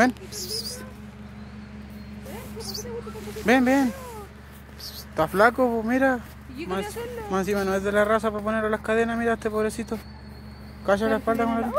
Ven. Ven, ven. Está flaco, po, mira. Más, más encima no es de la raza para ponerle las cadenas, mira este pobrecito. Calla la espalda,